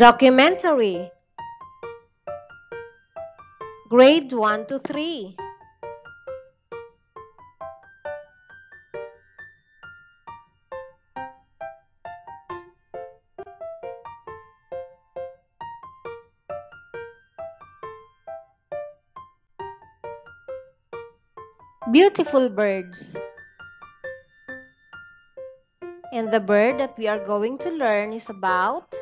Documentary. Grade 1 to 3 Beautiful birds. And the bird that we are going to learn is about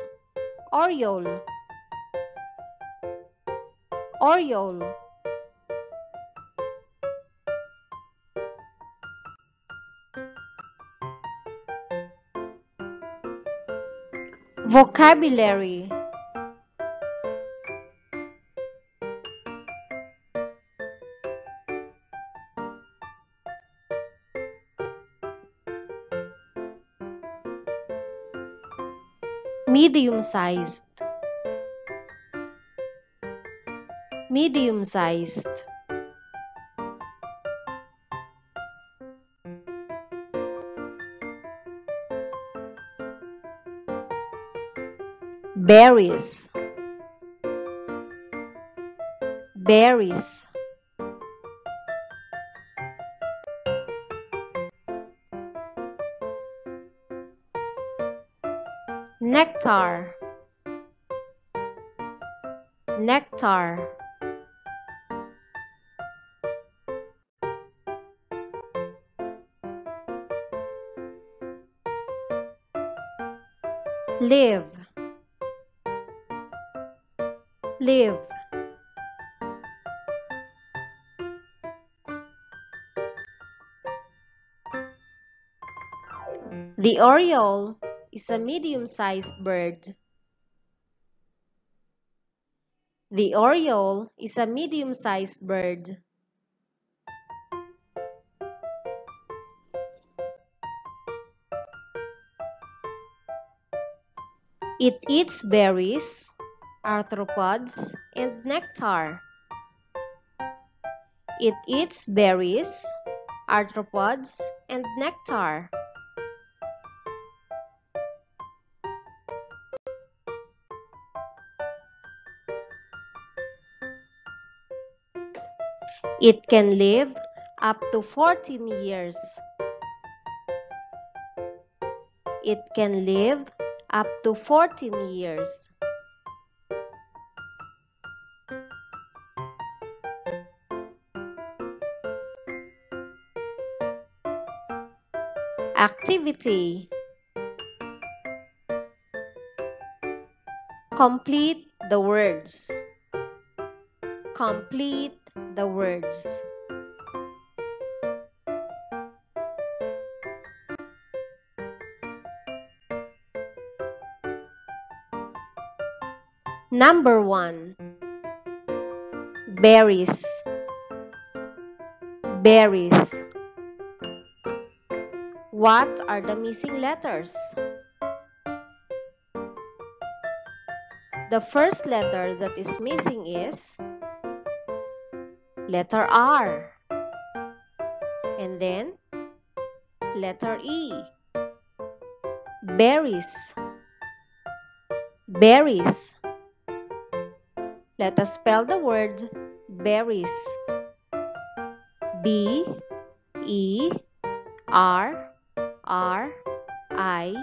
Oriole. Oriole. Vocabulary medium-sized. Medium-sized. Berries. Berries nectar. Nectar. Live. Live. The oriole is a medium-sized bird the oriole is a medium-sized bird It eats berries, arthropods, and nectar. It eats berries, arthropods, and nectar. It can live up to 14 years. It can live up to 14 years. Activity Complete the words. Complete the words. Number 1 Berries Berries What are the missing letters? The first letter that is missing is letter R and then letter E berries berries let us spell the word berries. B E R R I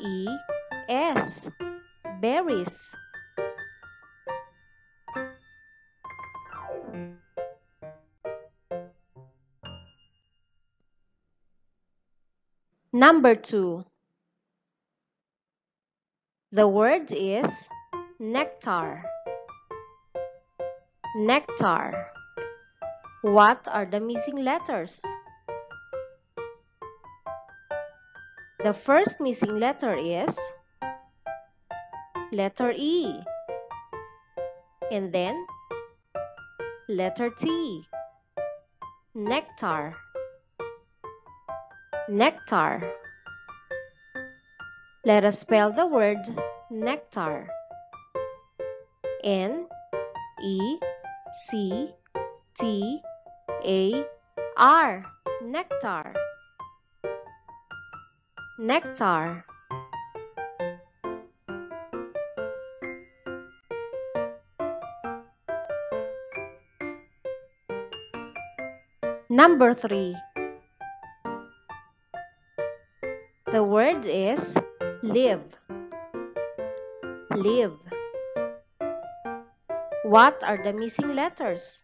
E S. Berries. Number two. The word is nectar. Nectar. What are the missing letters? The first missing letter is letter E. And then letter T. Nectar. Nectar. Let us spell the word nectar. N E C T A R. Nectar. Nectar. Number three. The word is live. Live. What are the missing letters?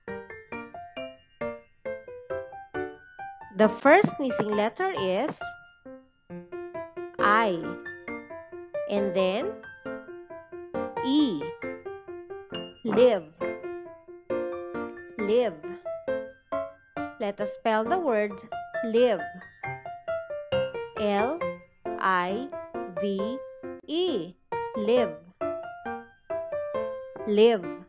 The first missing letter is I. And then E. Live. Live. Let us spell the word live. L I V E. Live. Live.